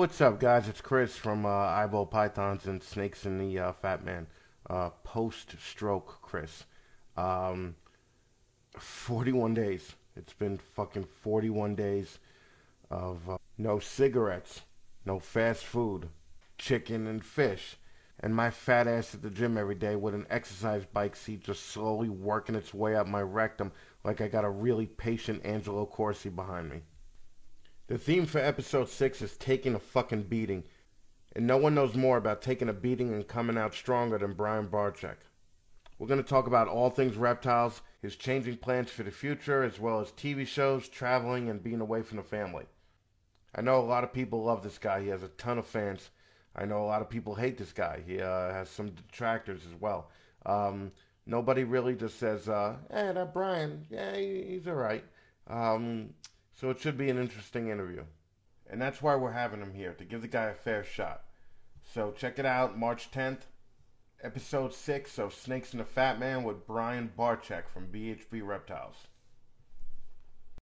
What's up, guys? It's Chris from uh, Eyeball Pythons and Snakes in the uh, Fat Man. Uh, Post stroke, Chris. Um, 41 days. It's been fucking 41 days of uh, no cigarettes, no fast food, chicken and fish, and my fat ass at the gym every day with an exercise bike seat just slowly working its way up my rectum like I got a really patient Angelo Corsi behind me. The theme for episode 6 is taking a fucking beating, and no one knows more about taking a beating and coming out stronger than Brian Barczyk. We're going to talk about all things reptiles, his changing plans for the future, as well as TV shows, traveling, and being away from the family. I know a lot of people love this guy. He has a ton of fans. I know a lot of people hate this guy. He uh, has some detractors as well. Um, nobody really just says, uh, "Hey, that Brian, yeah, he's all right." Um, so it should be an interesting interview, and that's why we're having him here to give the guy a fair shot. So check it out, March 10th, episode six of Snakes and the Fat Man with Brian Barczyk from BHB Reptiles.